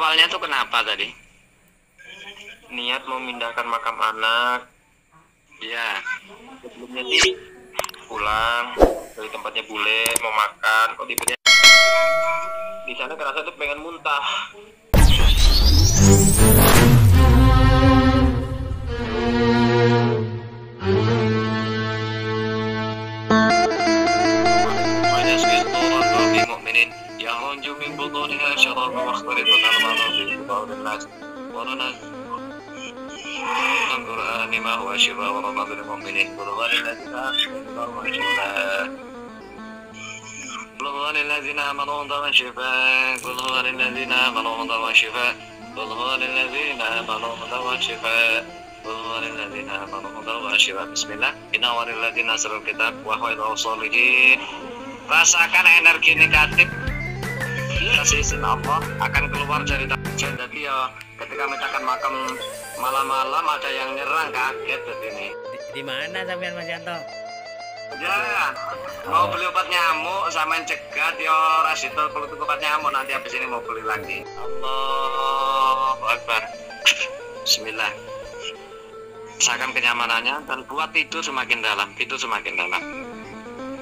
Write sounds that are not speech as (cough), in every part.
awalnya tuh kenapa tadi? niat memindahkan makam anak Ya. sebelumnya sih pulang dari tempatnya bule mau makan kok tiba-tiba di sana kerasa tuh pengen muntah بمؤمن يخرج من بطونها شراب مختلط ألوانه في بطون الناس وننزل من القرآن ما هو شفاء ورحمة للمؤمنين قل هو للذين آمنوا شفاء قل هو للذين آمنوا هدى وشفاء قل هو للذين آمنوا هدى وشفاء قل هو للذين آمنوا هدى وشفاء قل هو للذين آمنوا هدى وشفاء بسم الله إنا وللذين نزلوا الكتاب وهو يدعو الصالحين rasakan energi negatif kasih izin Allah akan keluar dari dalam jadi ya ketika mencatatkan makam malam-malam ada yang nyerang kaget jadi ini Di, di mana sampean Mas Yanto? ya mau beli obat nyamuk sama cegat ya rasito perlu tuh obat nyamuk. Nanti habis ini mau beli lagi. Allah Akbar. Bismillah. Rasakan kenyamanannya dan buat tidur semakin dalam tidur semakin dalam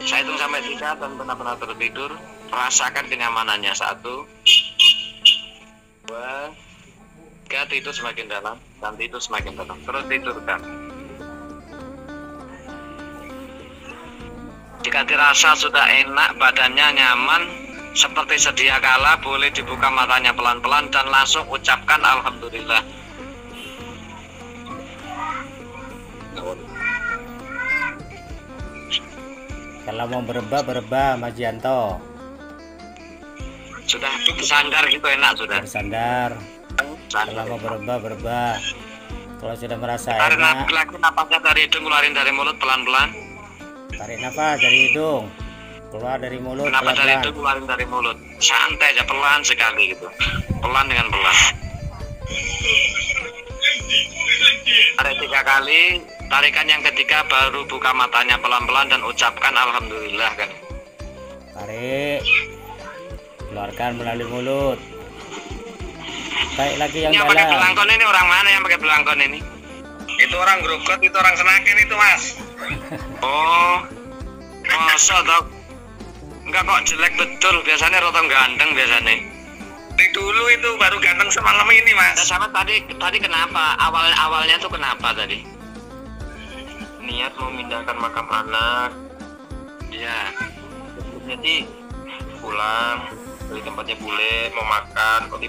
saya hitung sampai tiga dan benar-benar tertidur. Rasakan kenyamanannya. Satu. Dua. Tiga tidur semakin dalam dan tidur semakin dalam terus tidurkan. Jika dirasa sudah enak badannya nyaman seperti sedia kala boleh dibuka matanya pelan-pelan dan langsung ucapkan Alhamdulillah Kalau mau berebah berebah Mas Yanto. sudah sandar gitu enak sudah Bersandar. Kalau mau berebah berebah. Kalau sudah merasa tarik enak, lagi napasnya dari hidung keluarin dari mulut pelan-pelan tarik nafas dari hidung. Keluar dari mulut Kenapa dari itu keluarin dari mulut? Santai aja pelan sekali gitu. Pelan dengan pelan. Tarik tiga kali. Tarikan yang ketiga baru buka matanya pelan-pelan dan ucapkan alhamdulillah kan. Tarik. Keluarkan melalui mulut. Tarik lagi yang Ini yang pakai dalam. belangkon ini orang mana yang pakai belangkon ini? Itu orang Grogol, itu orang Senaken itu mas. (laughs) Oh, masa dok? Enggak kok jelek betul. Biasanya rotong ganteng biasanya. Dari dulu itu baru ganteng semalam ini mas. sama tadi tadi kenapa? Awal awalnya tuh kenapa tadi? Niat memindahkan makam anak Ya. sih pulang dari tempatnya bule mau makan kok